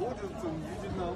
我就中一斤了